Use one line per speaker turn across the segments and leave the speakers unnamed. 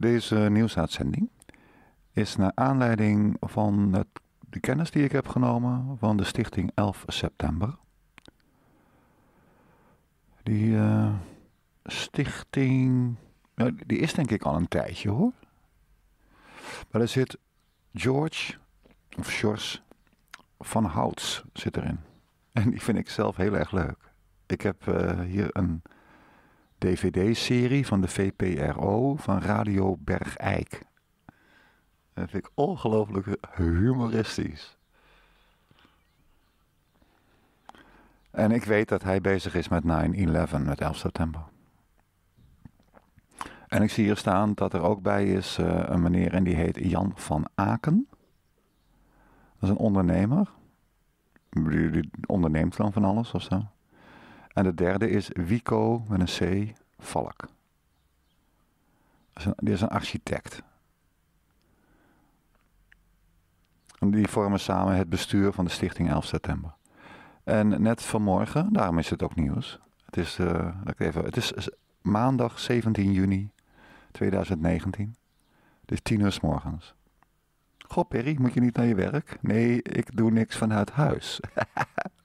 Deze nieuwsuitzending is naar aanleiding van het, de kennis die ik heb genomen van de stichting 11 september. Die uh, stichting, die is denk ik al een tijdje hoor. Maar er zit George, of George van Houts zit erin. En die vind ik zelf heel erg leuk. Ik heb uh, hier een dvd-serie van de VPRO van Radio Bergijk. Vind ik ongelooflijk humoristisch. En ik weet dat hij bezig is met 9-11, met 11 september. En ik zie hier staan dat er ook bij is uh, een meneer en die heet Jan van Aken. Dat is een ondernemer. Die onderneemt dan van alles of zo. En de derde is Wico met een C, Valk. Die is een architect. En die vormen samen het bestuur van de stichting 11 september. En net vanmorgen, daarom is het ook nieuws. Het is, uh, even, het is maandag 17 juni 2019. Het is 10 uur s morgens. Goh, Perry, moet je niet naar je werk? Nee, ik doe niks vanuit huis.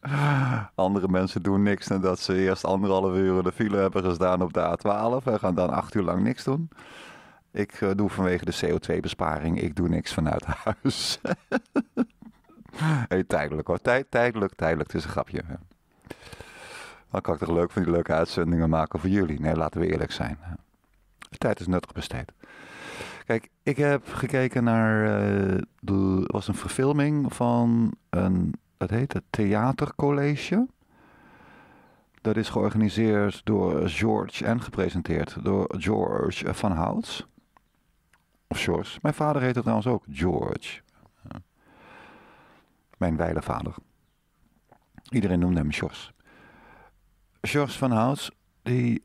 Andere mensen doen niks nadat ze eerst anderhalf uur de file hebben gestaan op de A12 en gaan dan acht uur lang niks doen. Ik uh, doe vanwege de CO2-besparing, ik doe niks vanuit huis. tijdelijk hoor, Tijd, tijdelijk, tijdelijk, het is een grapje. Dan kan ik toch leuk van die leuke uitzendingen maken voor jullie. Nee, laten we eerlijk zijn. De tijd is nuttig besteed. Kijk, ik heb gekeken naar. Uh, de, was een verfilming van een. Dat heet het Theatercollege. Dat is georganiseerd door George en gepresenteerd door George van Houts. Of George. Mijn vader heette trouwens ook George. Mijn wijle vader. Iedereen noemde hem George. George van Houts, die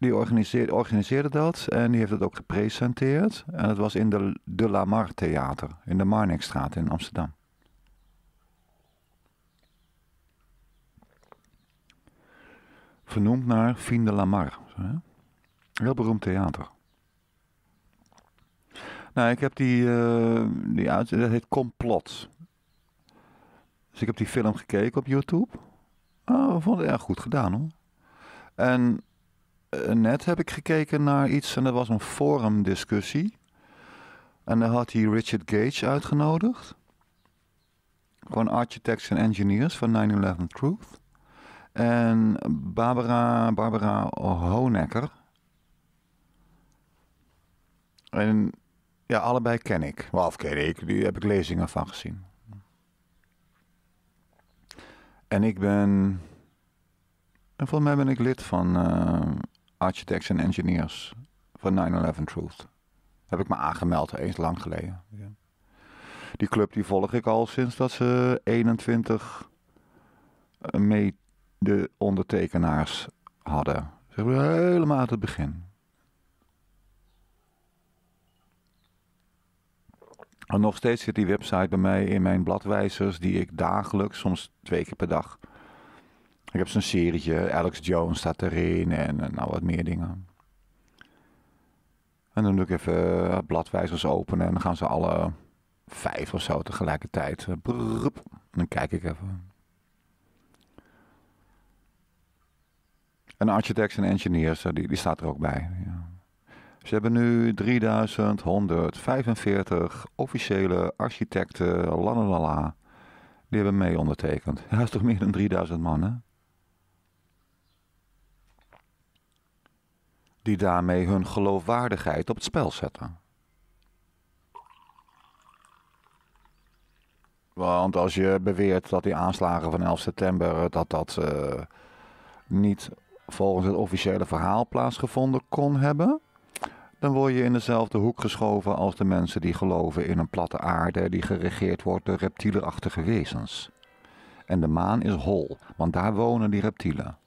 die organiseerde, organiseerde dat en die heeft het ook gepresenteerd. En het was in de De La Mar Theater, in de Marnixstraat in Amsterdam. Vernoemd naar Fien de La Mar. Heel beroemd theater. Nou, ik heb die, uh, die uit, dat heet Complot. Dus ik heb die film gekeken op YouTube. Oh, ik vond het erg goed gedaan hoor. En net heb ik gekeken naar iets en dat was een forumdiscussie. En daar had hij Richard Gage uitgenodigd. Gewoon architects en engineers van 9-11 Truth. En Barbara, Barbara Honecker. En ja, allebei ken ik. Of ken ik, die heb ik lezingen van gezien. En ik ben... En volgens mij ben ik lid van uh, Architects and Engineers van 9-11 Truth. Heb ik me aangemeld, eens lang geleden. Ja. Die club die volg ik al sinds dat ze 21 mee de ondertekenaars hadden. Zeg helemaal uit het begin. En nog steeds zit die website bij mij in mijn bladwijzers die ik dagelijks, soms twee keer per dag. Ik heb zo'n serietje, Alex Jones staat erin en nou wat meer dingen. En dan doe ik even uh, bladwijzers openen en dan gaan ze alle vijf of zo tegelijkertijd. Uh, brrr, dan kijk ik even. En architects en engineers, die, die staat er ook bij. Ze hebben nu 3145 officiële architecten, lalalala, die hebben mee ondertekend. Dat is toch meer dan 3000 man, hè? Die daarmee hun geloofwaardigheid op het spel zetten. Want als je beweert dat die aanslagen van 11 september, dat dat uh, niet volgens het officiële verhaal plaatsgevonden kon hebben dan word je in dezelfde hoek geschoven als de mensen die geloven in een platte aarde die geregeerd wordt door reptielerachtige wezens. En de maan is hol, want daar wonen die reptielen.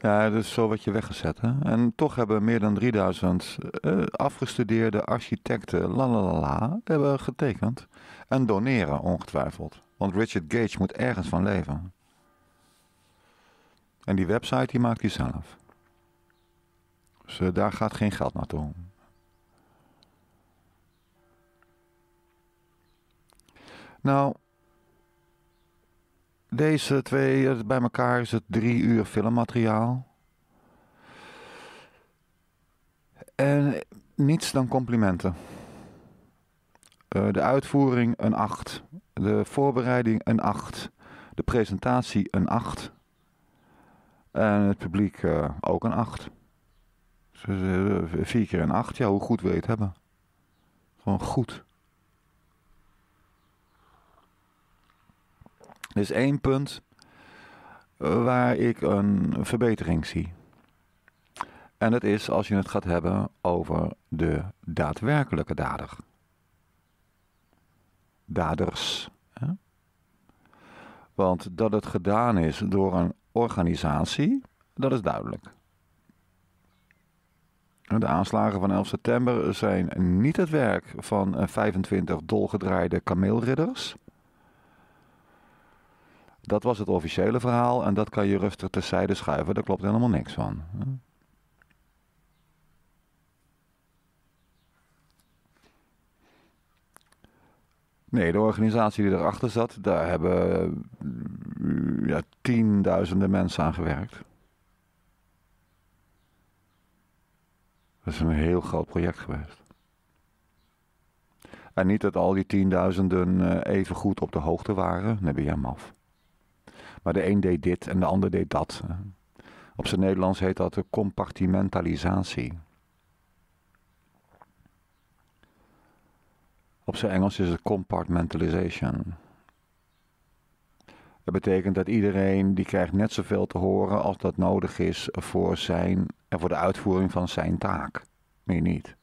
Ja, dus zo wat je weggezet. Hè? En toch hebben meer dan 3000 uh, afgestudeerde architecten, lalalala, hebben getekend. En doneren, ongetwijfeld. Want Richard Gage moet ergens van leven. En die website die maakt hij zelf. Dus eh, daar gaat geen geld naartoe. Nou, deze twee eh, bij elkaar is het drie uur filmmateriaal. En niets dan complimenten. Uh, de uitvoering een 8. De voorbereiding een 8. De presentatie een 8. En het publiek ook een 8. Dus, uh, vier keer een 8. Ja, hoe goed wil je het hebben? Gewoon goed. Er is één punt waar ik een verbetering zie. En dat is als je het gaat hebben over de daadwerkelijke dader. Daders. Hè? Want dat het gedaan is door een organisatie, dat is duidelijk. De aanslagen van 11 september zijn niet het werk van 25 dolgedraaide kameelridders. Dat was het officiële verhaal en dat kan je rustig terzijde schuiven. Daar klopt helemaal niks van. Nee, de organisatie die erachter zat, daar hebben ja, tienduizenden mensen aan gewerkt. Dat is een heel groot project geweest. En niet dat al die tienduizenden eh, even goed op de hoogte waren. Nee, ben je hem af. Maar de een deed dit en de ander deed dat. Op zijn Nederlands heet dat de compartimentalisatie. Op zijn Engels is het compartmentalization. Dat betekent dat iedereen die krijgt net zoveel te horen als dat nodig is voor zijn en voor de uitvoering van zijn taak. Meer niet.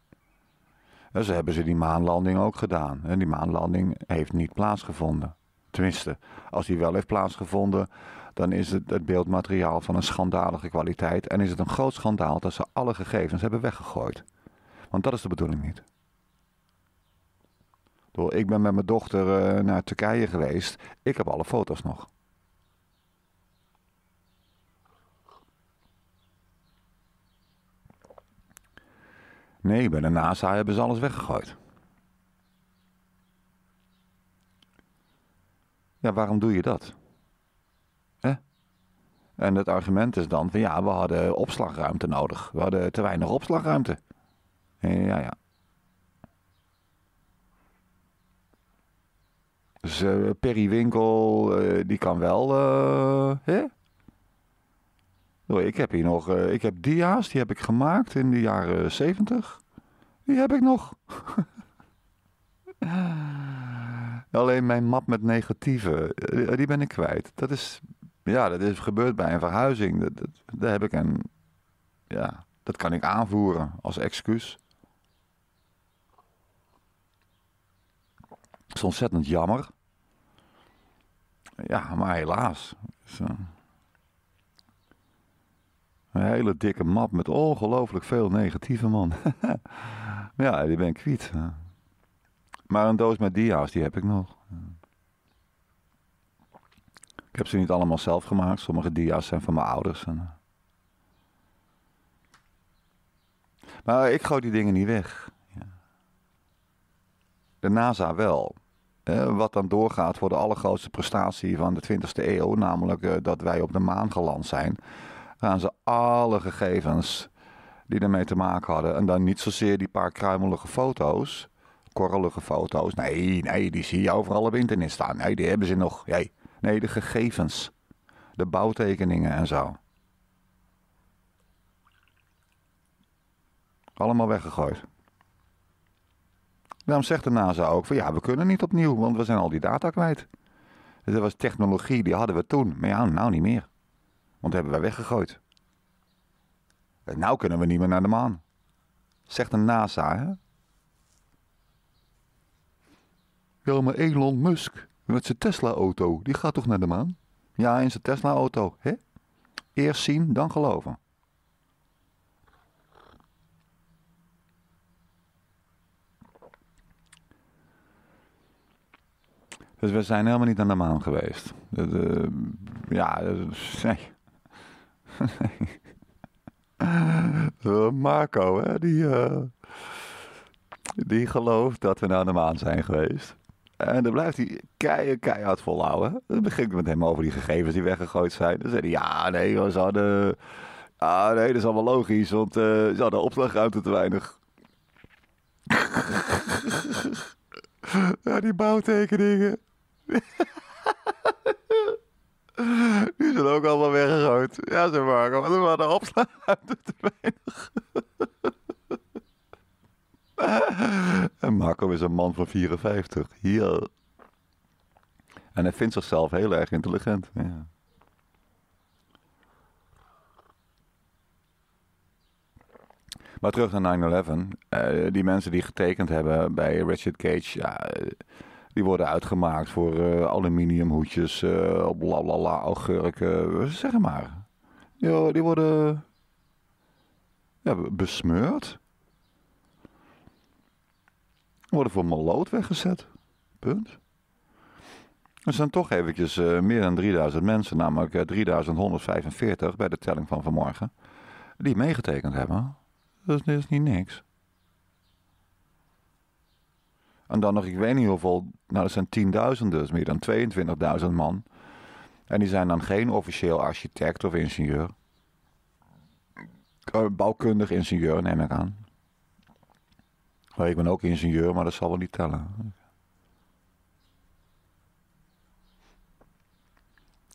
En zo hebben ze die maanlanding ook gedaan. En die maanlanding heeft niet plaatsgevonden. Tenminste, als die wel heeft plaatsgevonden, dan is het het beeldmateriaal van een schandalige kwaliteit. En is het een groot schandaal dat ze alle gegevens hebben weggegooid. Want dat is de bedoeling niet. Ik ben met mijn dochter uh, naar Turkije geweest. Ik heb alle foto's nog. Nee, bij de NASA hebben ze alles weggegooid. Ja, waarom doe je dat? Hè? En het argument is dan van ja, we hadden opslagruimte nodig. We hadden te weinig opslagruimte. Ja, ja. Dus uh, Winkel, uh, die kan wel, uh, hè? ik heb hier nog, ik heb dia's, die heb ik gemaakt in de jaren 70. Die heb ik nog. Alleen mijn map met negatieven, die ben ik kwijt. Dat is, ja, dat is gebeurd bij een verhuizing. Dat, heb ik een, ja, dat kan ik aanvoeren als excuus. Dat is ontzettend jammer. Ja, maar helaas. Een hele dikke map met ongelooflijk veel negatieve man. ja, die ben ik kwijt. Maar een doos met dia's, die heb ik nog. Ik heb ze niet allemaal zelf gemaakt. Sommige dia's zijn van mijn ouders. Maar ik gooi die dingen niet weg. De NASA wel wat dan doorgaat voor de allergrootste prestatie van de 20e eeuw, namelijk eh, dat wij op de maan geland zijn, gaan ze alle gegevens die ermee te maken hadden, en dan niet zozeer die paar kruimelige foto's, korrelige foto's, nee, nee, die zie je overal op internet staan. Nee, die hebben ze nog. Nee, nee de gegevens, de bouwtekeningen en zo. Allemaal weggegooid. Daarom zegt de NASA ook van ja, we kunnen niet opnieuw, want we zijn al die data kwijt. Dus dat was technologie, die hadden we toen. Maar ja, nou niet meer. Want hebben we weggegooid. En nou kunnen we niet meer naar de maan. Zegt de NASA, hè? Ja, maar Elon Musk met zijn Tesla-auto, die gaat toch naar de maan? Ja, in zijn Tesla-auto, hè? Eerst zien, dan geloven. Dus we zijn helemaal niet aan de maan geweest. Ja, nee. Uh, Marco, hè, die, uh, die gelooft dat we naar de maan zijn geweest. En dan blijft hij keihard, keihard volhouden. Dan begint met hem over die gegevens die weggegooid zijn. Dan zei hij, ja, nee, ze hadden... Ah, nee, dat is allemaal logisch, want uh, ze hadden opslagruimte te weinig. ja, die bouwtekeningen. Die zijn ook allemaal weggegooid. Ja, ze maken, want er waren opslagruimte te weinig. en Marco is een man van 54. Hier. En hij vindt zichzelf heel erg intelligent. Ja. Maar terug naar 9-11. Uh, die mensen die getekend hebben bij Richard Cage, ja, die worden uitgemaakt voor uh, aluminiumhoedjes, uh, blablabla, augurken, zeg maar. Ja, die worden ja, besmeurd. Worden voor maloot weggezet. Punt. Er zijn toch eventjes uh, meer dan 3000 mensen, namelijk uh, 3145 bij de telling van vanmorgen, die meegetekend hebben. Dat is, niet niks. En dan nog, ik weet niet hoeveel, nou dat zijn tienduizenden, dus meer dan 22.000 man. En die zijn dan geen officieel architect of ingenieur. Bouwkundig ingenieur neem ik aan. Ik ben ook ingenieur, maar dat zal wel niet tellen.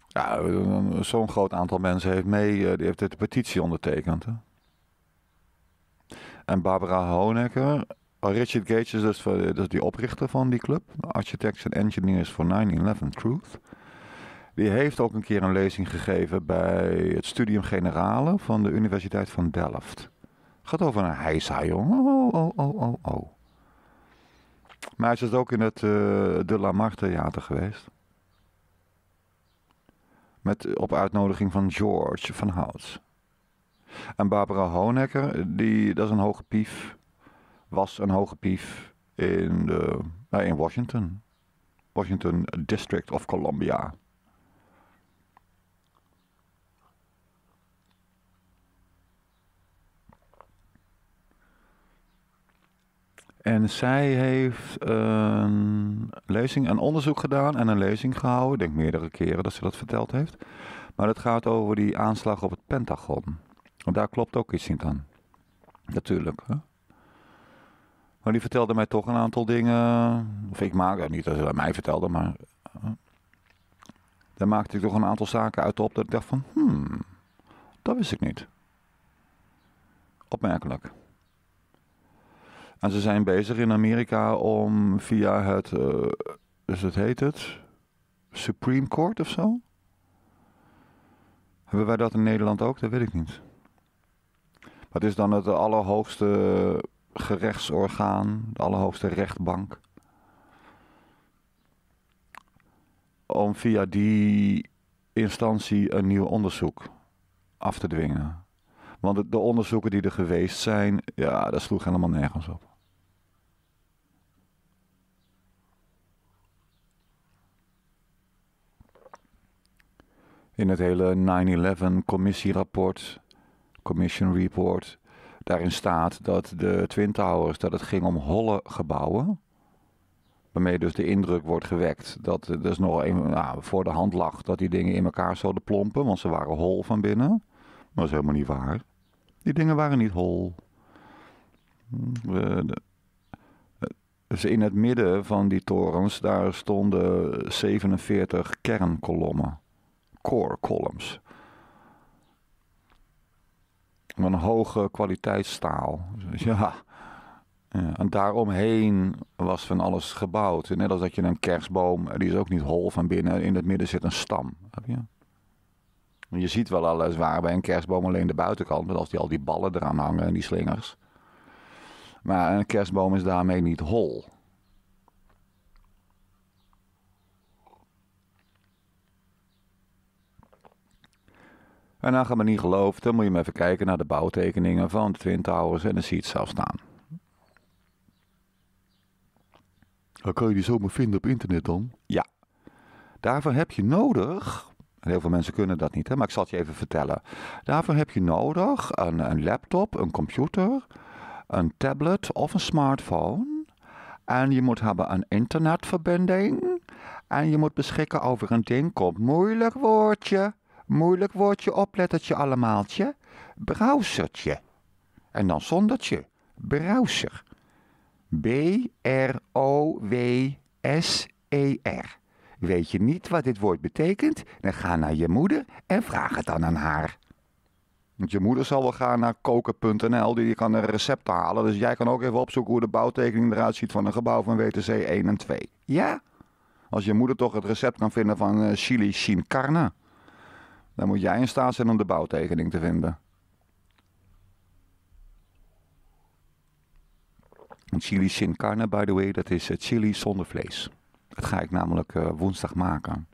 Ja, zo'n groot aantal mensen heeft mee, eh, die heeft de petitie ondertekend. En Barbara Honecker, oh, Richard Gage is dus, dus die oprichter van die club, Architects and Engineers for 9-11 Truth. Die heeft ook een keer een lezing gegeven bij het Studium Generale van de Universiteit van Delft. Gaat over een heisa, jongen. Oh, oh, oh, oh, oh. Maar hij is dus ook in het uh, De La Mar Theater geweest. Met, op uitnodiging van George van Houts. En Barbara Honecker, die, dat is een hoge pief, was een hoge pief in, de, nou, in Washington. Washington District of Columbia. En zij heeft een lezing, een onderzoek gedaan en een lezing gehouden. Ik denk meerdere keren dat ze dat verteld heeft. Maar het gaat over die aanslag op het Pentagon. Want daar klopt ook iets niet aan. Natuurlijk. Hè? Maar die vertelde mij toch een aantal dingen. Of ik maak niet dat ze dat mij vertelde, maar. Daar maakte ik toch een aantal zaken uit op dat ik dacht van. Hmm, dat wist ik niet. Opmerkelijk. En ze zijn bezig in Amerika om via het, uh, dus het heet het, Supreme Court of zo? Hebben wij dat in Nederland ook? Dat weet ik niet. Maar het is dan het allerhoogste gerechtsorgaan, de allerhoogste rechtbank. Om via die instantie een nieuw onderzoek af te dwingen. Want de onderzoeken die er geweest zijn, ja, dat sloeg helemaal nergens op. in het hele 9-11 commissierapport, commission report, daarin staat dat de Twin Towers, dat het ging om holle gebouwen. Waarmee dus de indruk wordt gewekt dat er dus nog een, nou, voor de hand lag dat die dingen in elkaar zouden plompen, want ze waren hol van binnen. Dat is helemaal niet waar. Die dingen waren niet hol. Dus in het midden van die torens, daar stonden 47 kernkolommen core columns. Een hoge kwaliteitsstaal. Ja. ja. En daaromheen was van alles gebouwd. Net als dat je een kerstboom, die is ook niet hol van binnen. In het midden zit een stam. Heb je? Je ziet wel alles waar bij een kerstboom alleen de buitenkant. als die al die ballen eraan hangen en die slingers. Maar een kerstboom is daarmee niet hol. En dan gaat me niet geloven, dan moet je maar even kijken naar de bouwtekeningen van de Twin Towers en dan zie je het zelf staan. Dan kan je die zomaar vinden op internet dan? Ja. Daarvoor heb je nodig En heel veel mensen kunnen dat niet, hè? maar ik zal het je even vertellen. Daarvoor heb je nodig een, een laptop, een computer, een tablet of een smartphone. En je moet hebben een internetverbinding. En je moet beschikken over een ding, komt moeilijk woordje. Moeilijk woordje, oplettertje allemaaltje. Browsertje. En dan zondertje. Browser. B-R-O-W-S-E-R. Weet je niet wat dit woord betekent? Dan ga naar je moeder en vraag het dan aan haar. Want je moeder zal wel gaan naar koken.nl, die kan een recept halen. Dus jij kan ook even opzoeken hoe de bouwtekening eruit ziet van een gebouw van WTC 1 en 2. Ja? Als je moeder toch het recept kan vinden van uh, chili sin carne, dan moet jij in staat zijn om de bouwtekening te vinden. Chili sin carne, by the way, dat is uh, chili zonder vlees. Dat ga ik namelijk uh, woensdag maken.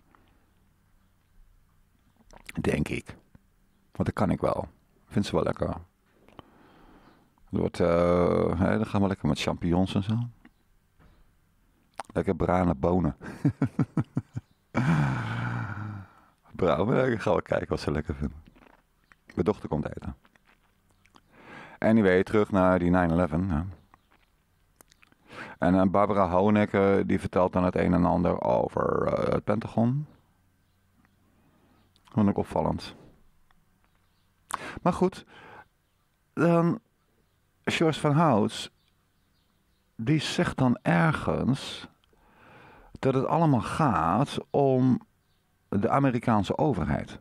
Denk ik. Want dat kan ik wel. Vind ze wel lekker. Het uh, hè, dan gaan we lekker met champignons en zo. Lekker bruine bonen. Ik ga wel kijken wat ze lekker vinden. Mijn dochter komt eten. Anyway, terug naar die 9-11. Ja. En uh, Barbara Honecker die vertelt dan het een en ander over uh, het Pentagon. Vond ik opvallend. Maar goed, dan George van Houts, die zegt dan ergens dat het allemaal gaat om de Amerikaanse overheid.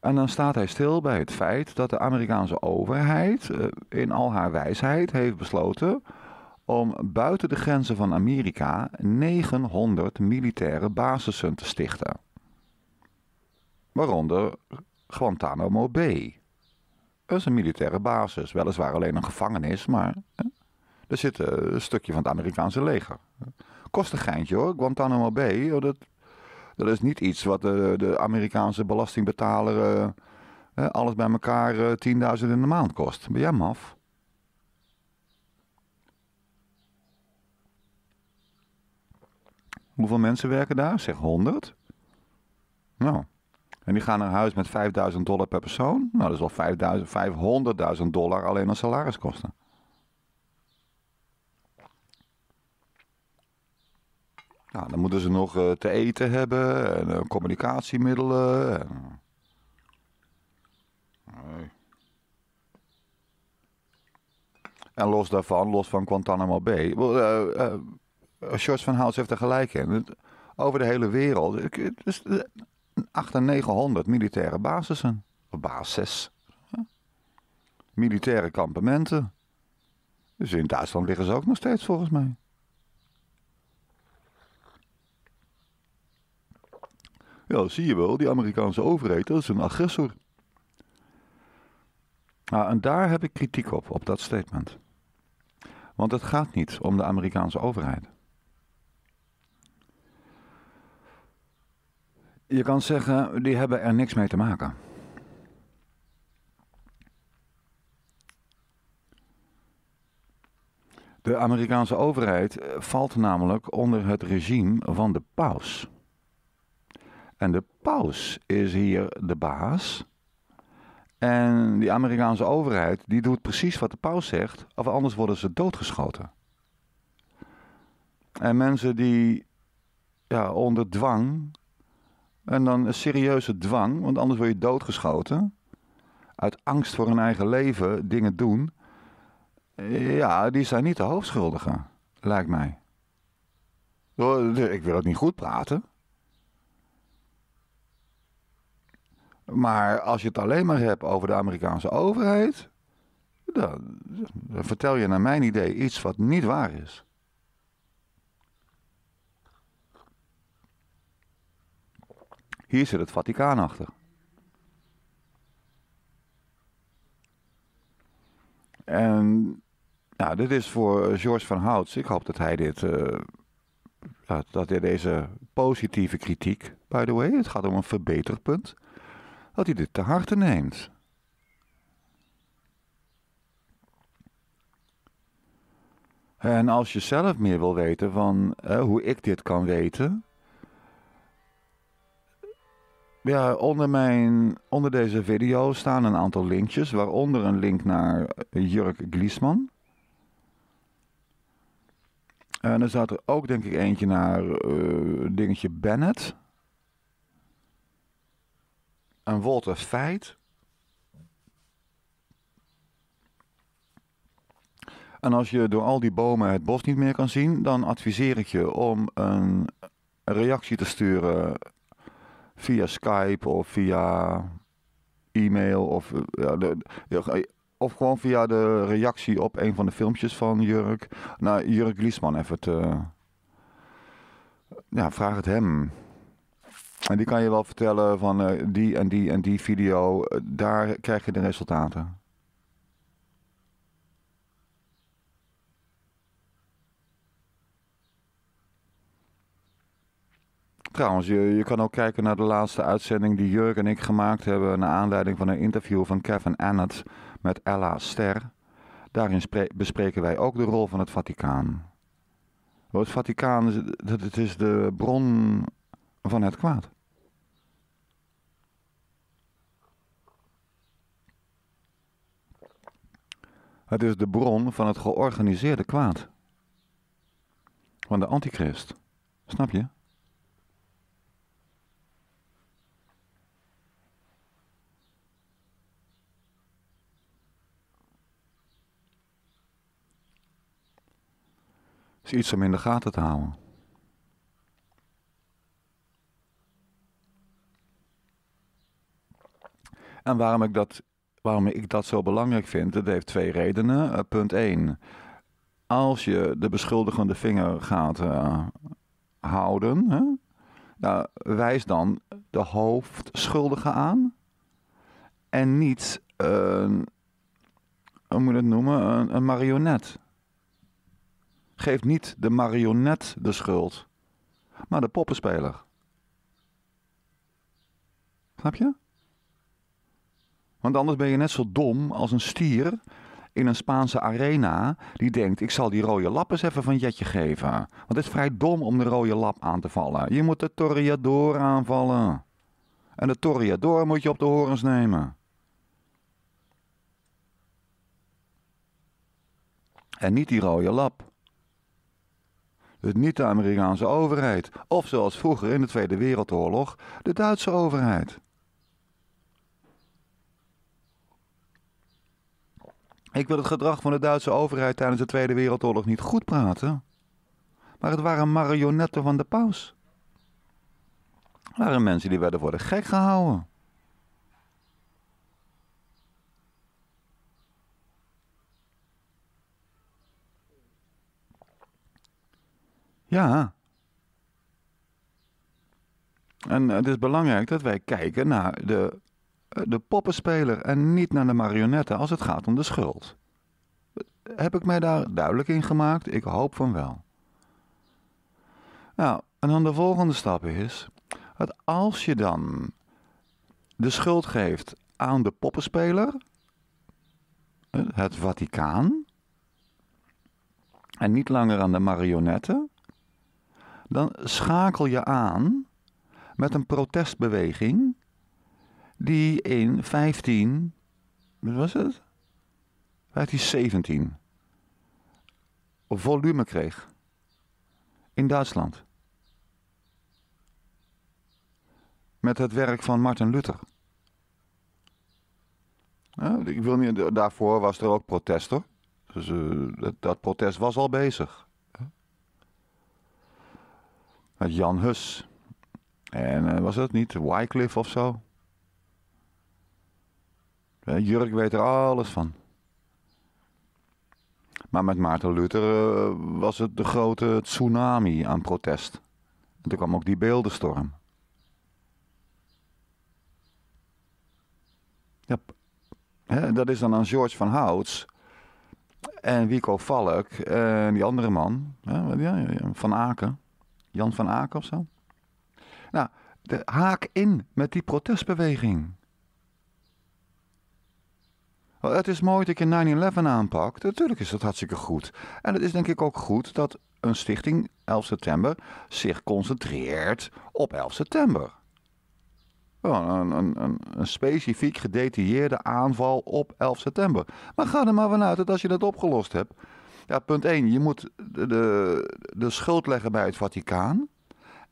En dan staat hij stil bij het feit dat de Amerikaanse overheid uh, in al haar wijsheid heeft besloten om buiten de grenzen van Amerika 900 militaire basissen te stichten. Waaronder Guantanamo Bay. Dat is een militaire basis, weliswaar alleen een gevangenis, maar hè, er zit een stukje van het Amerikaanse leger. Kost een geintje hoor, Guantanamo Bay, dat dat is niet iets wat de, de Amerikaanse belastingbetaler uh, alles bij elkaar uh, eh, 10.000 in de maand kost. Ben jij maf? Hoeveel mensen werken daar? Zeg 100. Nou. En die gaan naar huis met 5000 dollar per persoon. Nou, dat is al 500.000 dollar alleen aan salariskosten. Nou, dan moeten ze nog uh, te eten hebben en uh, communicatiemiddelen. En... Los daarvan, los van Guantanamo Bay. Uh, George van Hout heeft er gelijk in. Over de hele wereld. 800 en 900 militaire basissen. Basis. Militaire kampementen. Dus in Duitsland liggen ze ook nog steeds volgens mij. Ja, zie je wel, die Amerikaanse overheid, dat is een agressor. Nou, en daar heb ik kritiek op, op dat statement. Want het gaat niet om de Amerikaanse overheid. Je kan zeggen, die hebben er niks mee te maken. De Amerikaanse overheid valt namelijk onder het regime van de paus. En de paus is hier de baas. En die Amerikaanse overheid die doet precies wat de paus zegt, of anders worden ze doodgeschoten. En mensen die ja, onder dwang, en dan een serieuze dwang, want anders word je doodgeschoten, uit angst voor hun eigen leven dingen doen, ja, die zijn niet de hoofdschuldigen, lijkt mij. Ik wil het niet goed praten. Maar als je het alleen maar hebt over de Amerikaanse overheid, dan, dan vertel je naar mijn idee iets wat niet waar is. Hier zit het Vaticaan achter. En ja, dit is voor George van Houts. Ik hoop dat hij dit. Uh, dat hij deze positieve kritiek, by the way, het gaat om een verbeterpunt dat hij dit te harte neemt. En als je zelf meer wil weten van hoe ik dit kan weten, ja, onder, mijn, onder deze video staan een aantal linkjes, waaronder een link naar Jurk Gliesman. En er zat er ook denk ik eentje naar uh, dingetje Bennett. En Walter Feit. En als je door al die bomen het bos niet meer kan zien, dan adviseer ik je om een reactie te sturen via Skype of via e-mail of, of gewoon via de reactie op een van de filmpjes van Jurk. Nou, Jurk Liesman even te... Ja, vraag het hem. En die kan je wel vertellen van uh, die en die en die video. Daar krijg je de resultaten. Trouwens, je, je kan ook kijken naar de laatste uitzending die Jurk en ik gemaakt hebben... naar aanleiding van een interview van Kevin Annett met Ella Ster. Daarin bespreken wij ook de rol van het Vaticaan. Het Vaticaan het is de bron van het kwaad. Het is de bron van het georganiseerde kwaad. Van de antichrist. Snap je? is iets om in de gaten te houden. En waarom ik dat, waarom ik dat zo belangrijk vind, dat heeft twee redenen. Uh, punt 1. Als je de beschuldigende vinger gaat uh, houden, hè, nou, wijs dan de hoofdschuldige aan. En niet, hoe moet het noemen, een, een marionet. Geef niet de marionet de schuld, maar de poppenspeler. Snap je? Want anders ben je net zo dom als een stier in een Spaanse arena die denkt: ik zal die rode lap eens even van Jetje geven. Want het is vrij dom om de rode lap aan te vallen. Je moet de Torriador aanvallen. En de Torriador moet je op de horens nemen. En niet die rode lap. Dus niet de Amerikaanse overheid. Of zoals vroeger in de Tweede Wereldoorlog, de Duitse overheid. Ik wil het gedrag van de Duitse overheid tijdens de Tweede Wereldoorlog niet goed praten. Maar het waren marionetten van de paus. Het waren mensen die werden voor de gek gehouden. Ja. En het is belangrijk dat wij kijken naar de, de poppenspeler en niet naar de marionetten als het gaat om de schuld. Heb ik mij daar duidelijk in gemaakt? Ik hoop van wel. Nou, en dan de volgende stap is dat als je dan de schuld geeft aan de poppenspeler, het Vaticaan, en niet langer aan de marionetten, dan schakel je aan met een protestbeweging die in 15, wat was het? 1517 volume kreeg in Duitsland. Met het werk van Martin Luther. ik wil niet, daarvoor was er ook protest hoor. Dus uh, dat, protest was al bezig met Jan Hus. En uh, was dat niet Wycliffe of zo? Jurk weet er alles van. Maar met Maarten Luther uh, was het de grote tsunami aan protest. En toen kwam ook die beeldenstorm. Ja, dat is dan aan George van Houts en Wico Valk en die andere man, Van Aken. Jan van Aken of zo. Nou, haak in met die protestbeweging. Het is mooi dat je 9-11 aanpakt. Natuurlijk is dat hartstikke goed. En het is denk ik ook goed dat een stichting 11 september zich concentreert op 11 september. Een, een, een, een, specifiek gedetailleerde aanval op 11 september. Maar ga er maar vanuit dat als je dat opgelost hebt. Ja, punt 1. Je moet de, de, de schuld leggen bij het Vaticaan.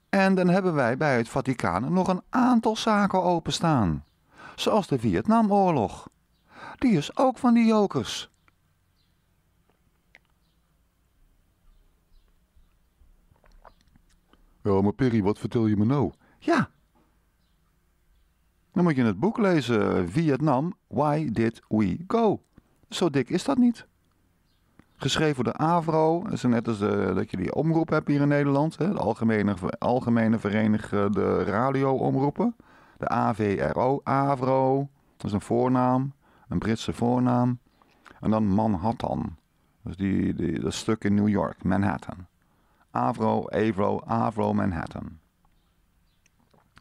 En dan hebben wij bij het Vaticaan nog een aantal zaken openstaan. Zoals de Vietnamoorlog. Die is ook van die jokers. Ja, maar Perry, wat vertel je me nou? Ja. Dan moet je het boek lezen. Vietnam, Why Did We Go? Zo dik is dat niet. Geschreven door de AVRO. Dat is net als de, dat je die omroep hebt hier in Nederland. Hè? De Algemene, Algemene Verenigde Radio-omroepen. De AVRO, AVRO. Dat is een voornaam. Een Britse voornaam. En dan Manhattan. Dus die, die, dat stuk in New York, Manhattan. Avro, Avro, Avro, Manhattan.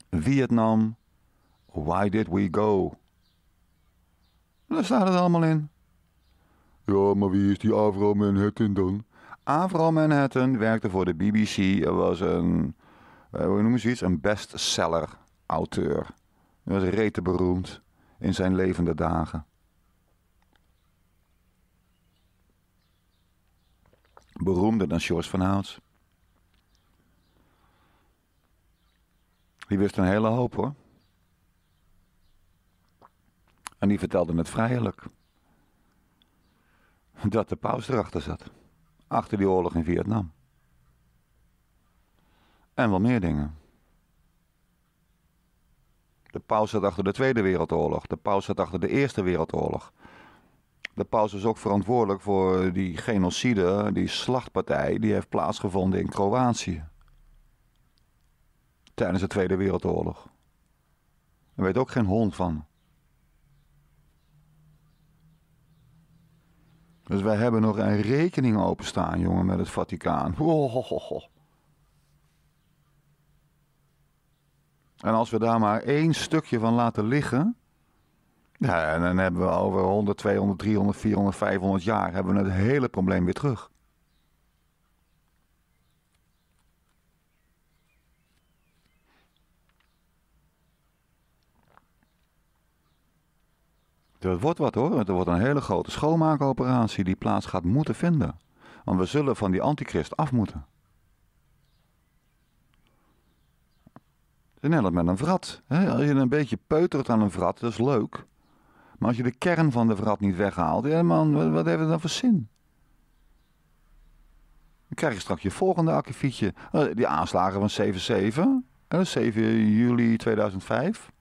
Vietnam, Why Did We Go? Daar staat het allemaal in. Ja, maar wie is die Avro Manhattan dan? Avro Manhattan werkte voor de BBC. Hij was een, eh, hoe noemen ze iets? Een bestseller auteur. Hij was rete beroemd in zijn levende dagen. Beroemder dan George van Houts. Die wist een hele hoop hoor. En die vertelde het vrijelijk. Dat de paus erachter zat. Achter die oorlog in Vietnam. En wel meer dingen. De paus zat achter de Tweede Wereldoorlog. De paus zat achter de Eerste Wereldoorlog. De paus is ook verantwoordelijk voor die genocide, die slachtpartij, die heeft plaatsgevonden in Kroatië tijdens de Tweede Wereldoorlog. Daar weet ook geen hond van. Dus wij hebben nog een rekening openstaan, jongen, met het Vaticaan. En als we daar maar één stukje van laten liggen. Ja, dan hebben we over 100, 200, 300, 400, 500 jaar hebben we het hele probleem weer terug. Het wordt wat hoor. Het wordt een hele grote schoonmaakoperatie die plaats gaat moeten vinden. Want we zullen van die antichrist af moeten. Het net als met een vrat. Als je een beetje peutert aan een vrat, dat is leuk. Maar als je de kern van de vrat niet weghaalt, ja man, wat, heeft het dan voor zin? Dan krijg je straks je volgende akkefietje. Eh, die aanslagen van 7-7, 7 juli 2005.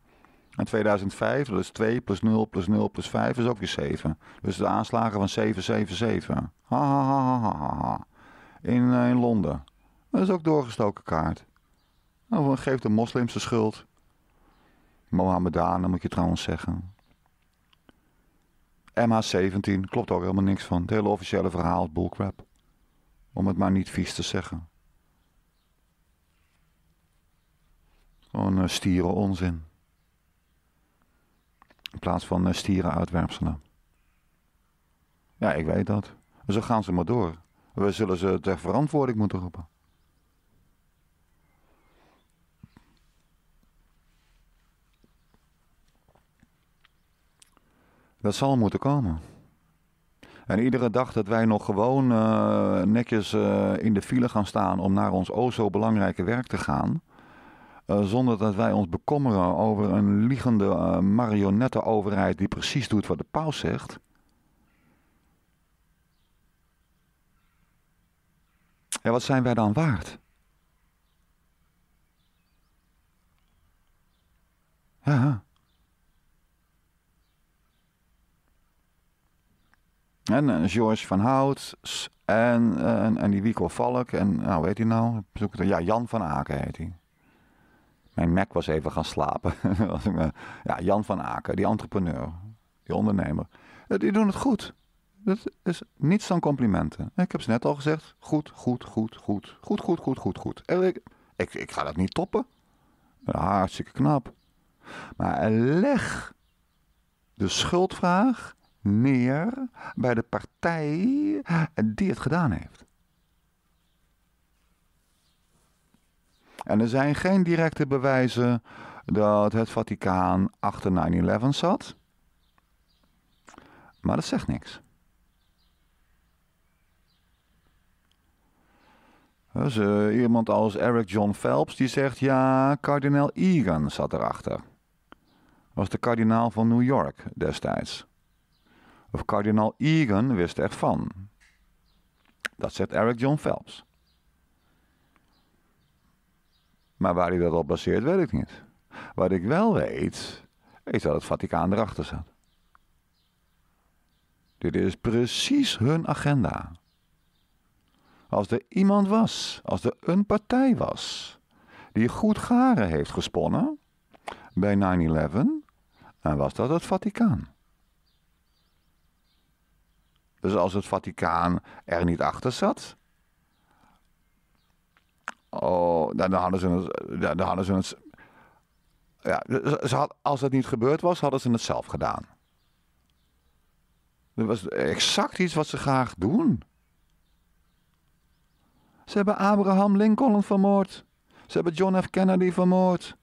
En 2005, dat is 2 plus 0 plus 0 plus 5 is ook weer 7. Dus de aanslagen van 777. Ha, ha, ha, ha, ha. In, uh, in Londen. Dat is ook doorgestoken kaart. Nou, geef de moslims de schuld. Mohammedanen moet je trouwens zeggen. MH17 klopt ook helemaal niks van. Het hele officiële verhaal is bullcrap. Om het maar niet vies te zeggen. Gewoon uh, stieren onzin. In plaats van uh, stieren uitwerpselen. Ja, ik weet dat. Zo gaan ze maar door. We zullen ze ter verantwoording moeten roepen. Dat zal moeten komen. En iedere dag dat wij nog gewoon uh, netjes uh, in de file gaan staan om naar ons o zo belangrijke werk te gaan, uh, zonder dat wij ons bekommeren over een liegende marionettenoverheid die precies doet wat de paus zegt. Ja, wat zijn wij dan waard? Ja. En uh, George van Hout en, en, en die Wico Valk en, nou weet hij nou, ja, Jan van Aken heet hij. Mijn Mac was even gaan slapen. ja, Jan van Aken, die entrepreneur, die ondernemer. Eh, die doen het goed. Dat is niets dan complimenten. Ik heb ze net al gezegd. Goed, goed, goed, goed. Goed, goed, goed, goed, goed. Ik, ik, ik ga dat niet toppen. Hartstikke knap. Maar leg de schuldvraag neer bij de partij die het gedaan heeft. En er zijn geen directe bewijzen dat het Vaticaan achter 9-11 zat. Maar dat zegt niks. Dus uh, iemand als Eric John Phelps die zegt ja, kardinaal Egan zat erachter. Was de kardinaal van New York destijds. Of kardinaal Egan wist er van. Dat zegt Eric John Phelps. Maar waar hij dat op baseert, weet ik niet. Wat ik wel weet, is dat het Vaticaan erachter zat. Dit is precies hun agenda. Als er iemand was, als er een partij was, die goed garen heeft gesponnen bij 9-11, dan was dat het Vaticaan. Dus als het Vaticaan er niet achter zat, oh, dan hadden ze het, dan hadden ze het ja, ze had, als het niet gebeurd was, hadden ze het zelf gedaan. Dat was exact iets wat ze graag doen. Ze hebben Abraham Lincoln vermoord. Ze hebben John F. Kennedy vermoord. Ze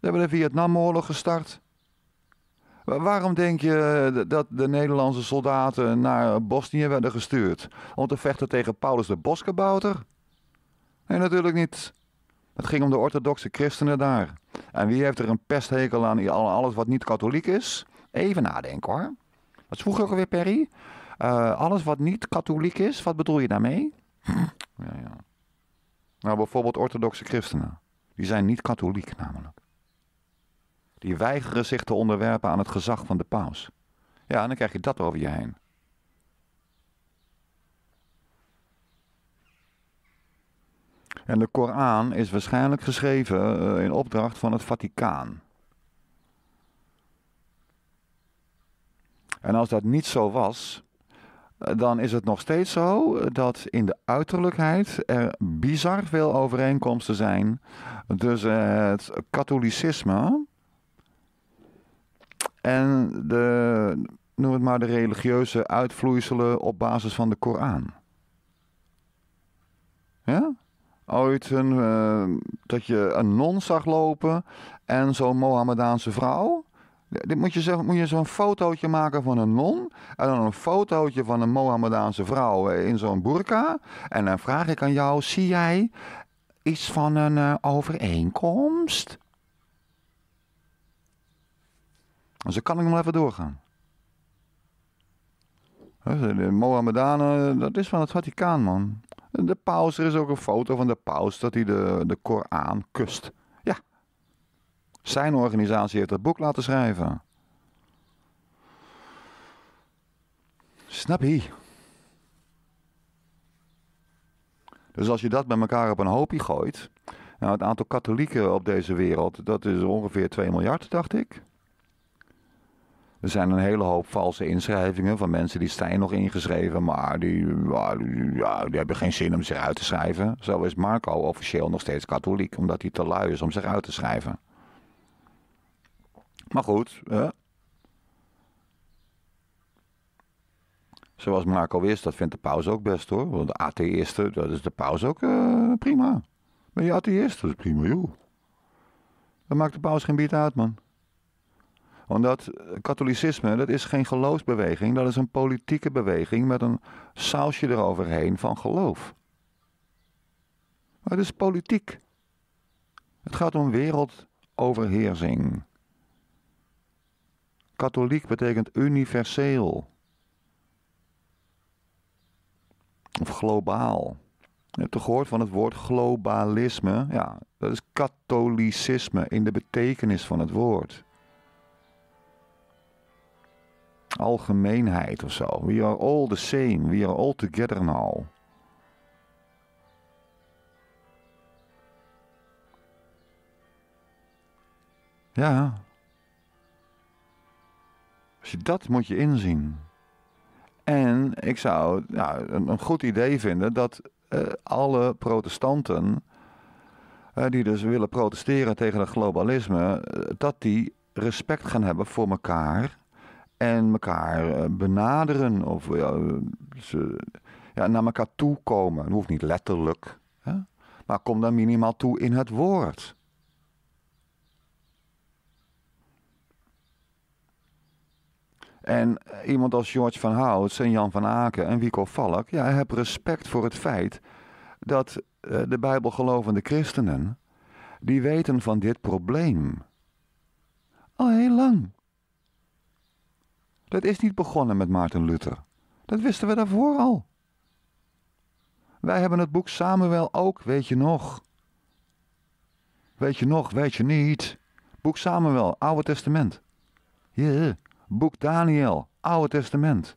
hebben de Vietnamoorlog gestart. Waarom denk je dat de Nederlandse soldaten naar Bosnië werden gestuurd? Om te vechten tegen Paulus de Boskabouter? Nee, natuurlijk niet. Het ging om de orthodoxe christenen daar. En wie heeft er een pesthekel aan alles wat niet katholiek is? Even nadenken hoor. Wat vroeg ook alweer, Perry? Uh, alles wat niet katholiek is, wat bedoel je daarmee? ja, ja. Nou, bijvoorbeeld orthodoxe christenen. Die zijn niet katholiek namelijk. Die weigeren zich te onderwerpen aan het gezag van de paus. Ja, en dan krijg je dat over je heen. En de Koran is waarschijnlijk geschreven uh, in opdracht van het Vaticaan. En als dat niet zo was, eh, dan is het nog steeds zo dat in de uiterlijkheid er bizar veel overeenkomsten zijn tussen het katholicisme en de, noem het maar, de religieuze uitvloeiselen op basis van de Koran. Ja? Ooit uh, dat je een non zag lopen en zo'n Mohammedaanse vrouw. Dit moet je, moet je zo'n fotootje maken van een non. En dan een fotootje van een Mohammedaanse vrouw eh, in zo'n burka. En dan vraag ik aan jou: zie jij iets van een uh, overeenkomst? Dus dan kan ik nog even doorgaan. De Mohammedanen, dat is van het Vaticaan, man. De paus, er is ook een foto van de paus dat hij de, de Koran kust. Zijn organisatie heeft dat boek laten schrijven. Snap je? Dus als je dat bij elkaar op een hoopje gooit. Nou, het aantal katholieken op deze wereld, dat is ongeveer 2 miljard, dacht ik. Er zijn een hele hoop valse inschrijvingen van mensen die zijn nog ingeschreven, maar die, ja, die hebben geen zin om zich uit te schrijven. Zo is Marco officieel nog steeds katholiek, omdat hij te lui is om zich uit te schrijven. Maar goed, zoals Marco wist, dat vindt de paus ook best hoor. Want de atheïsten, dat is de paus ook uh, prima. Ben je atheïst? Dat is prima joh. Dat maakt de paus geen bied uit man. Omdat katholicisme, dat is geen geloofsbeweging. Dat is een politieke beweging met een sausje eroverheen van geloof. Maar het is politiek. Het gaat om wereldoverheersing. Katholiek betekent universeel. Of globaal. Je hebt toch gehoord van het woord globalisme? Ja, dat is katholicisme in de betekenis van het woord. Algemeenheid of zo. We are all the same. We are all together now. Ja, dus dat moet je inzien. En ik zou nou, een, goed idee vinden dat uh, alle protestanten, uh, die dus willen protesteren tegen het globalisme, uh, dat die respect gaan hebben voor elkaar en elkaar eh, benaderen of ja, eh, ze, ja, naar elkaar toe komen. Dat hoeft niet letterlijk, hè? maar kom dan minimaal toe in het woord. En eh, iemand als George van Hout en Jan van Aken en Wico Valk, ja, heb respect voor het feit dat de Bijbelgelovende christenen, die weten van dit probleem al heel lang. Dat is niet begonnen met Maarten Luther. Dat wisten we daarvoor al. Wij hebben het boek Samuel ook, weet je nog. Weet je nog, weet je niet. Boek Samuel, Oude Testament. Boek Daniel, Oude Testament.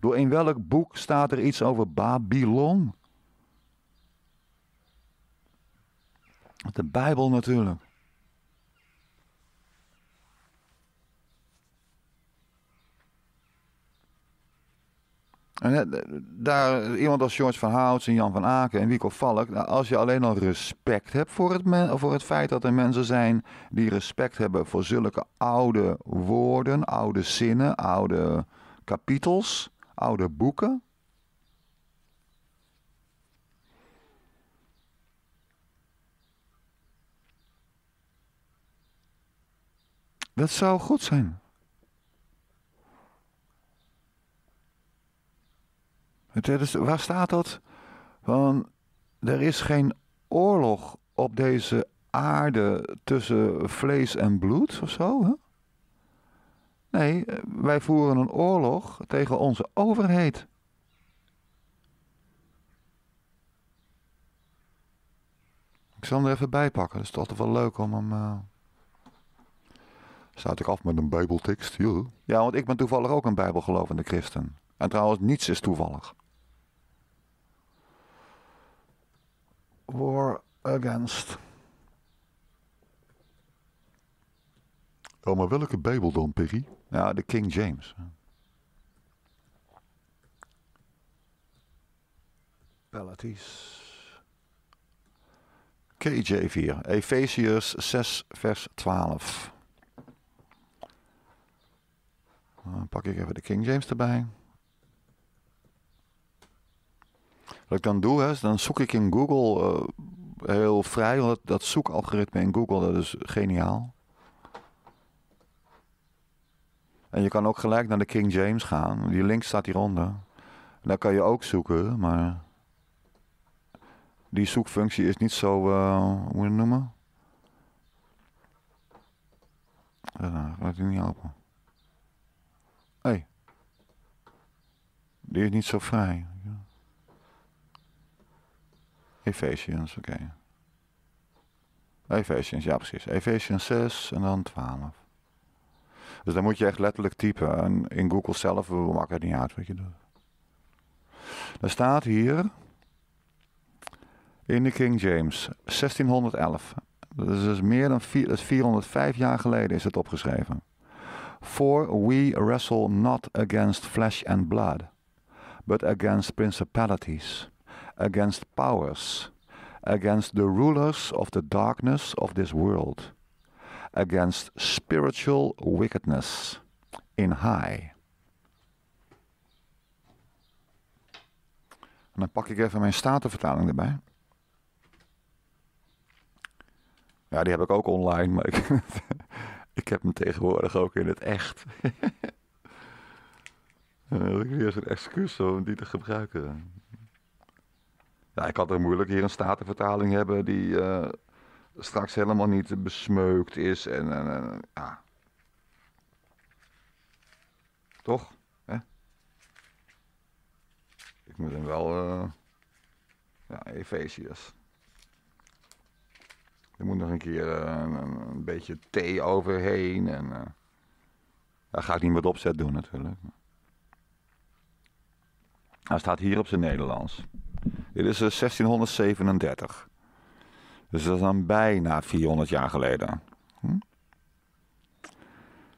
Door in welk boek staat er iets over Babylon? De Bijbel natuurlijk. En daar, iemand als George van Houts en Jan van Aken en Wico Valk, nou, als je alleen al respect hebt voor het, voor het feit dat er mensen zijn die respect hebben voor zulke oude woorden, oude zinnen, oude kapitels, oude boeken. Dat zou goed zijn. Waar staat dat? Van, er is geen oorlog op deze aarde tussen vlees en bloed of zo. Hè? Nee, wij voeren een oorlog tegen onze overheid. Ik zal hem er even bij pakken. Dat is toch wel leuk om hem. Uh... Sluit ik af met een Bijbeltekst? Ja. ja, want ik ben toevallig ook een Bijbelgelovende christen. En trouwens, niets is toevallig. War against. Oh, maar welke Bijbel dan, Perry? Ja, de King James. Palaties. KJ4, Efesius 6, vers 12. Dan pak ik even de King James erbij. Wat ik dan doe, is dan zoek ik in Google uh, heel vrij. Want dat, zoekalgoritme in Google, dat is geniaal. En je kan ook gelijk naar de King James gaan. Die link staat hieronder. Daar kan je ook zoeken, maar die zoekfunctie is niet zo, uh, hoe moet je het noemen? Uh, laat die niet open. Hé. Hey. Die is niet zo vrij. Ephesians, oké. Okay. Ephesians, ja precies. Ephesians 6 en dan 12. Dus dan moet je echt letterlijk typen. En in Google zelf we maken het niet uit wat je doet. Er staat hier in de King James 1611. Dat is dus meer dan vier, dat is 405 jaar geleden is het opgeschreven. For we wrestle not against flesh and blood, but against principalities against powers, against the rulers of the darkness of this world, against spiritual wickedness in high. En dan pak ik even mijn statenvertaling erbij. Ja, die heb ik ook online, maar ik, ik heb hem tegenwoordig ook in het echt. ik weer een excuus om die te gebruiken. Ik had er moeilijk hier een statenvertaling hebben die uh, straks helemaal niet besmeukt is. En, ja. Toch? Hè? Ik moet hem wel. Uh, ja, Efesius. Er moet nog een keer uh, een, beetje thee overheen. En, dat ga ik niet met opzet doen natuurlijk. Hij staat hier op zijn Nederlands. Dit is 1637. Eh, dus dat is dan bijna 400 jaar geleden. Hm?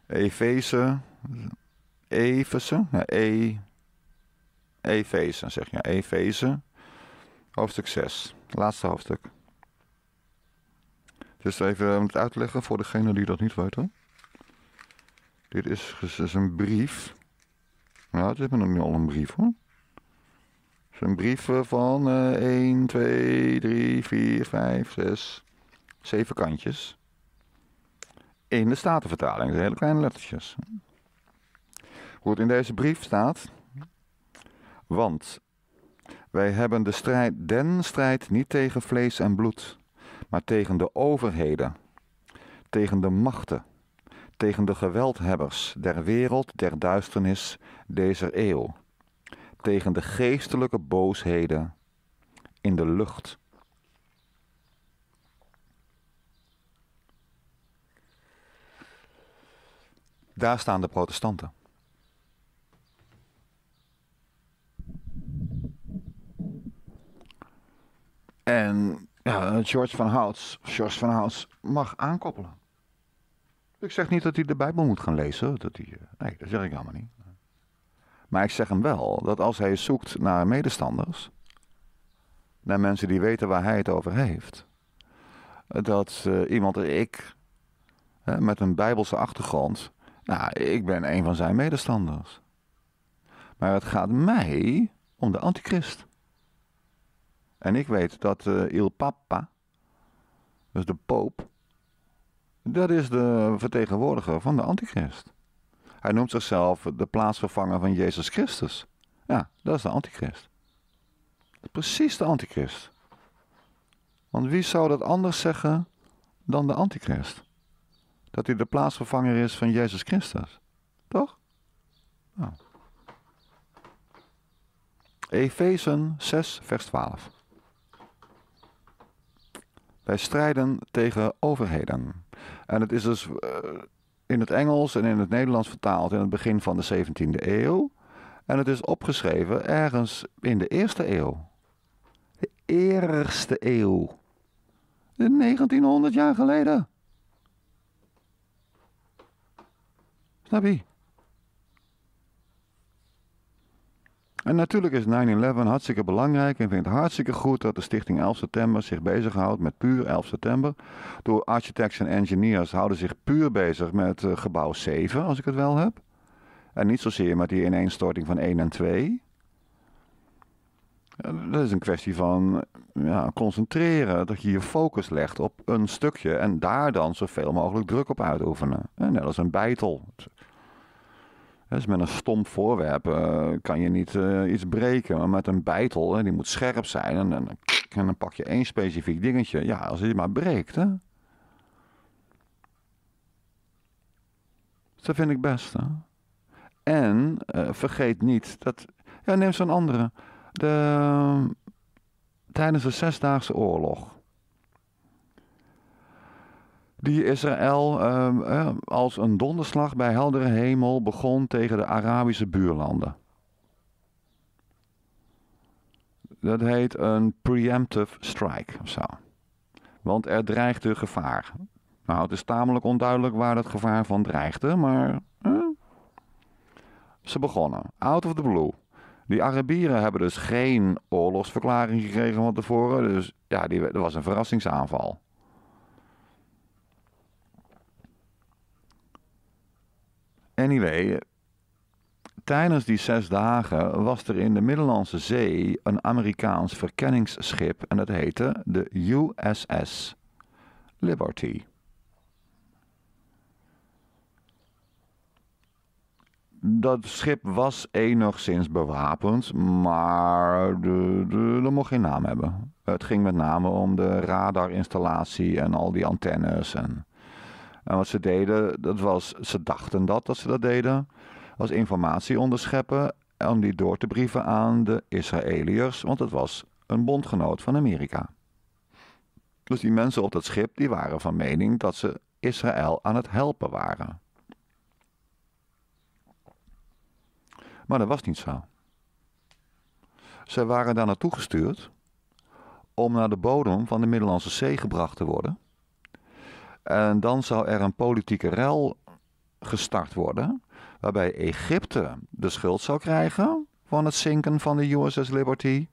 Efeze. Efeze. Ja, e, Efeze zeg je. Efeze. Hoofdstuk 6. Laatste hoofdstuk. Dus even om het uitleggen voor degene die dat niet weten. Dit is, is een brief. Nou, het is nog niet al een brief hoor. Een brief van uh, 1, 2, 3, 4, 5, 6, 7 kantjes. In de Statenvertaling, de hele kleine lettertjes. Goed, in deze brief staat. Want wij hebben de strijd, den strijd niet tegen vlees en bloed, maar tegen de overheden, tegen de machten, tegen de geweldhebbers der wereld der duisternis deze eeuw, tegen de geestelijke boosheden in de lucht. Daar staan de protestanten. En ja, George van Houts, George van Houts mag aankoppelen. Ik zeg niet dat hij de Bijbel moet gaan lezen. Dat hij, eh, nee, dat zeg ik helemaal niet. Maar ik zeg hem wel dat als hij zoekt naar medestanders, naar mensen die weten waar hij het over heeft, dat uh, iemand, ik, hè, met een Bijbelse achtergrond, nou, ik ben een van zijn medestanders. Maar het gaat mij om de antichrist. En ik weet dat uh, Il Papa, dus de poop, dat is de vertegenwoordiger van de antichrist. Hij noemt zichzelf de plaatsvervanger van Jezus Christus. Ja, dat is de antichrist. Precies de antichrist. Want wie zou dat anders zeggen dan de antichrist? Dat hij de plaatsvervanger is van Jezus Christus. Toch? Nou. Efezen 6, vers 12. Wij strijden tegen overheden. En het is dus uh, in het Engels en in het Nederlands vertaald in het begin van de 17e eeuw. En het is opgeschreven ergens in de eerste eeuw. De eerste eeuw. 1900 jaar geleden. Snap je? En natuurlijk is 9-11 hartstikke belangrijk en vindt het hartstikke goed dat de Stichting 11 September zich bezighoudt met puur 11 september. Door architects en engineers houden zich puur bezig met uh, gebouw 7, als ik het wel heb. En niet zozeer met die ineenstorting van 1 en 2. Dat is een kwestie van ja, concentreren, dat je je focus legt op een stukje en daar dan zoveel mogelijk druk op uitoefenen. net als een bijtel. Dus met een stom voorwerp uh, kan je niet uh, iets breken. Maar met een bijtel, die moet scherp zijn. En, en, dan pak je één specifiek dingetje. Ja, als hij maar breekt. Hè. Dus dat vind ik best. Hè. En uh, vergeet niet dat. Ja, neem zo'n andere. De, tijdens de Zesdaagse Oorlog die Israël uh, als een donderslag bij heldere hemel begon tegen de Arabische buurlanden. Dat heet een preemptive strike of zo. Want er dreigde gevaar. Nou, het is tamelijk onduidelijk waar dat gevaar van dreigde, maar eh, ze begonnen. Out of the blue. Die Arabieren hebben dus geen oorlogsverklaring gekregen van tevoren. Dus ja, die, er was een verrassingsaanval. Anyway, tijdens die zes dagen was er in de Middellandse Zee een Amerikaans verkenningsschip en dat heette de USS Liberty. Dat schip was enigszins bewapend, maar dat mocht geen naam hebben. Het ging met name om de radarinstallatie en al die antennes en en wat ze deden, dat was, ze dachten dat, dat ze dat deden, was informatie onderscheppen om die door te brieven aan de Israëliërs, want het was een bondgenoot van Amerika. Dus die mensen op dat schip, die waren van mening dat ze Israël aan het helpen waren. Maar dat was niet zo. Ze waren daar naartoe gestuurd om naar de bodem van de Middellandse Zee gebracht te worden en dan zou er een politieke rel gestart worden, waarbij Egypte de schuld zou krijgen van het zinken van de USS Liberty.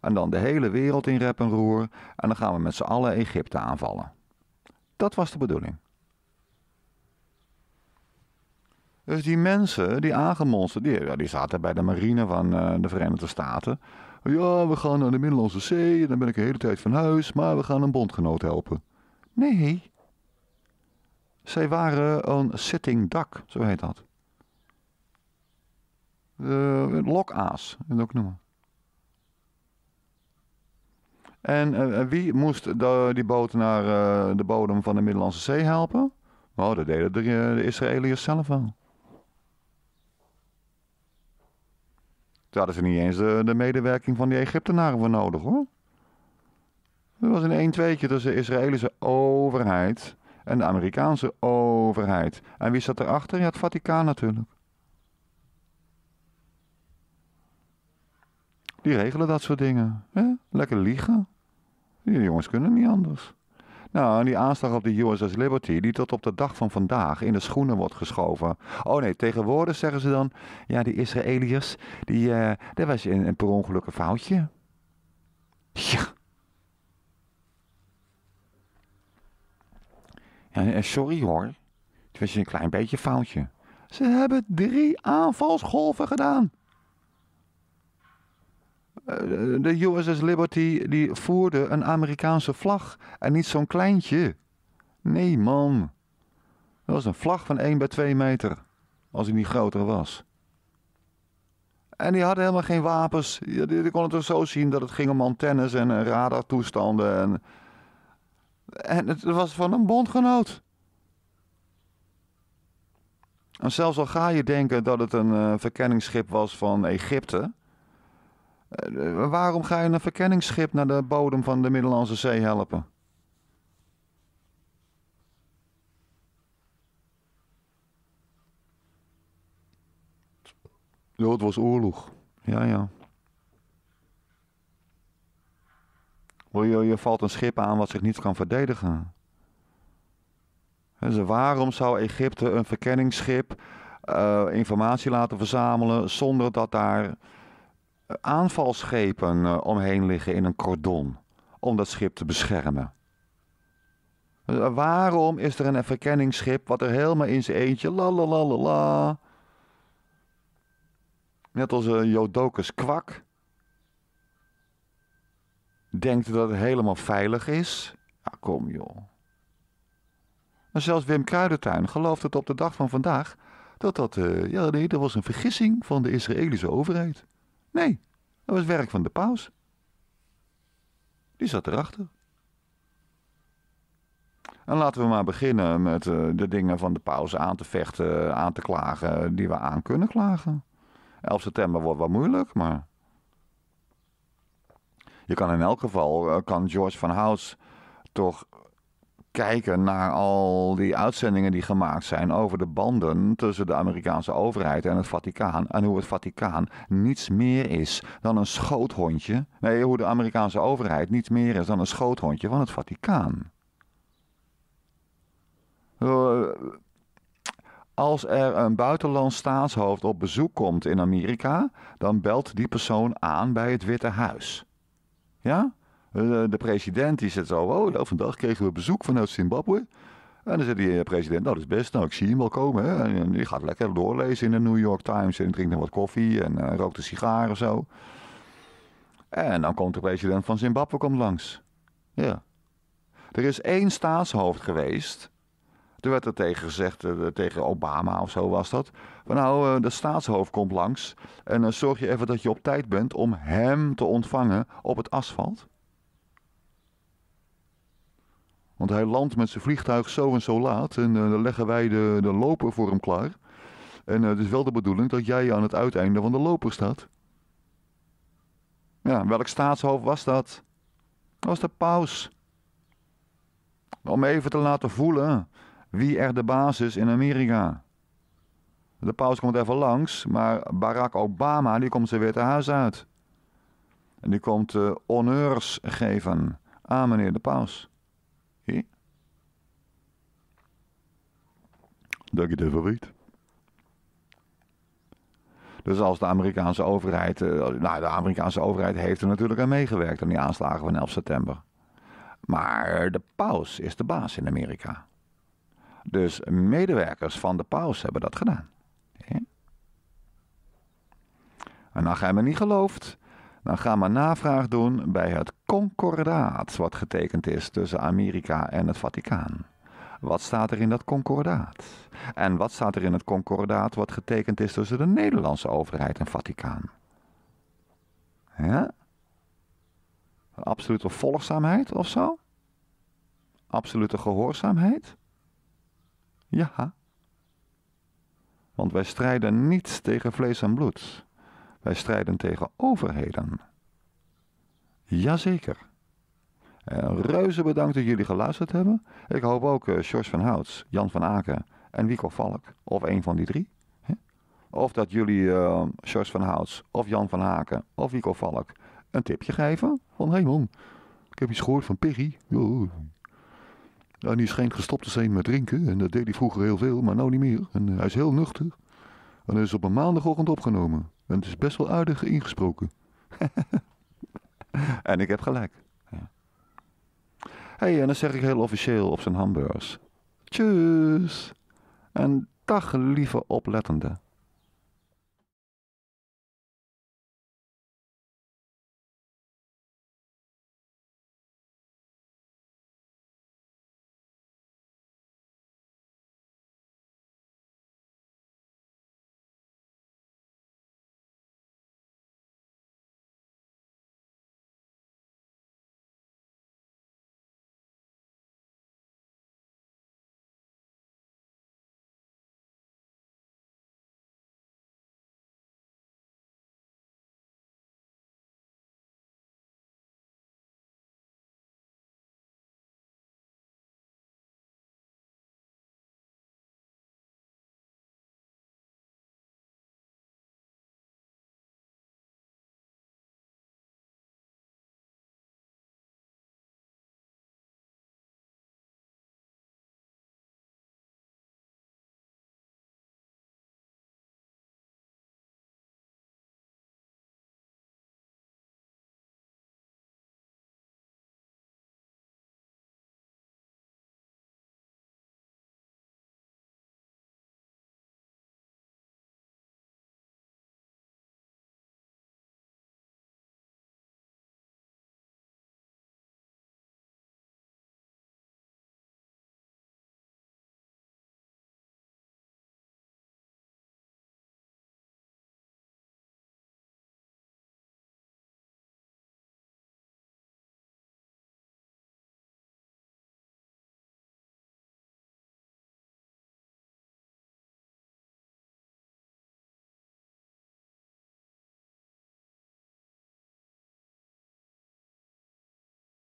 En dan de hele wereld in rep en roer. En dan gaan we met z'n allen Egypte aanvallen. Dat was de bedoeling. Dus die mensen, die aangemonsterd, die, zaten bij de marine van uh, de Verenigde Staten. Ja, we gaan naar de Middellandse Zee dan ben ik de hele tijd van huis, maar we gaan een bondgenoot helpen. Nee, zij waren een sitting duck, zo heet dat. De lokaas, dat ook noemen. En wie moest die boot naar de bodem van de Middellandse Zee helpen? Oh, dat deden de, Israëliërs zelf wel. Daar hadden ze niet eens de, de medewerking van die Egyptenaren voor nodig hoor. Er was een 1 tweetje tussen de Israëlische overheid en de Amerikaanse overheid. En wie zat erachter? Ja, het Vaticaan natuurlijk. Die regelen dat soort dingen. Hè? Lekker liegen. Die jongens kunnen niet anders. Nou, en die aanslag op de USS Liberty, die tot op de dag van vandaag in de schoenen wordt geschoven. Oh nee, tegenwoordig zeggen ze dan, ja, die Israëliërs, die, uh, dat was een, een per ongeluk foutje. Ja. Eh, sorry hoor, het was een klein beetje foutje. Ze hebben drie aanvalsgolven gedaan. Eh, de USS Liberty die voerde een Amerikaanse vlag en niet zo'n kleintje. Nee man, dat was een vlag van 1 bij 2 meter, als hij niet groter was. En die hadden helemaal geen wapens. Die, kon het er zo zien dat het ging om antennes en radartoestanden. En, en het was van een bondgenoot. En zelfs al ga je denken dat het een uh, verkenningsschip was van Egypte eh, waarom ga je een verkenningsschip naar de bodem van de Middellandse Zee helpen? Ja, het was oorlog. Ja, ja. Je, je valt een schip aan wat zich niet kan verdedigen. Dus waarom zou Egypte een verkenningsschip uh, informatie laten verzamelen zonder dat daar aanvalschepen eh, omheen liggen in een cordon om dat schip te beschermen. Eh, waarom is er een verkenningsschip wat er helemaal in zijn eentje, la la la la, net als een Jodokus kwak, denkt dat het helemaal veilig is? Ja, kom joh. Maar zelfs Wim Kruidentuin gelooft het op de dag van vandaag dat dat, uh, ja nee, dat was een vergissing van de Israëlische overheid. Nee, dat was werk van de paus. Die zat erachter. En laten we maar beginnen met uh, de dingen van de paus aan te vechten, aan te klagen, die we aan kunnen klagen. 11 september wordt wat moeilijk, maar... Je kan in elk geval, uh, kan George van Hout toch kijken naar al die uitzendingen die gemaakt zijn over de banden tussen de Amerikaanse overheid en het Vaticaan. En hoe het Vaticaan niets meer is dan een schoothondje. Nee, hoe de Amerikaanse overheid niets meer is dan een schoothondje van het Vaticaan. Eh, als er een buitenlands staatshoofd op bezoek komt in Amerika, dan belt die persoon aan bij het Witte Huis. Ja? Eh, de president die zegt zo, oh, nou, vandaag kregen we bezoek vanuit Zimbabwe. En dan zegt die eh, president, nou dat is best, nou ik zie hem wel komen. Hè. En die gaat lekker doorlezen in de New York Times en drinkt nog wat koffie en uh, rookt een sigaar of zo. En dan komt de president van Zimbabwe komt langs. Ja. Er is één staatshoofd geweest. Toen werd er tegen gezegd, tegen Obama of zo was dat. Van nou, de staatshoofd komt langs. En dan zorg je even dat je op tijd bent om hem te ontvangen op het asfalt. Want hij landt met zijn vliegtuig zo en zo laat. En dan leggen wij de, de loper voor hem klaar. En het is wel de bedoeling dat jij aan het uiteinde van de loper staat. Ja, welk staatshoofd was dat? Dat was de paus. Om even te laten voelen wie er de baas is in Amerika. De paus komt even langs, maar Barack Obama die komt zijn witte huis uit. En die komt uh, honneurs geven aan meneer de paus. Dat je het even weet. Dus als de Amerikaanse overheid, eh, nou de Amerikaanse overheid heeft er natuurlijk aan meegewerkt aan die aanslagen van 11 september. Maar de paus is de baas in Amerika. Dus medewerkers van de paus hebben dat gedaan. En als jij me niet gelooft, dan ga maar navraag doen bij het concordaat wat getekend is tussen Amerika en het Vaticaan. Wat staat er in dat concordaat? En wat staat er in het concordaat wat getekend is tussen de Nederlandse overheid en Vaticaan? Ja? Absolute volgzaamheid of zo? Absolute gehoorzaamheid? Ja. Want wij strijden niet tegen vlees en bloed. Wij strijden tegen overheden. Jazeker. En reuze bedankt dat jullie geluisterd hebben. Ik hoop ook uh, van Houts, Jan van Aken en Wico Valk. Of een van die drie. Of dat jullie uh, van Houts of Jan van Haken of Wico Valk een tipje geven. Van, hé man, ik heb iets gehoord van Piggy. Oh. En die schijnt gestopt te zijn met drinken. En dat deed hij vroeger heel veel, maar nou niet meer. En hij is heel nuchter. En hij is op een maandagochtend opgenomen. En het is best wel aardig ingesproken. en ik heb gelijk. Ja. hey, en dan zeg ik heel officieel op zijn hamburgers. Tjus. En dag lieve oplettende.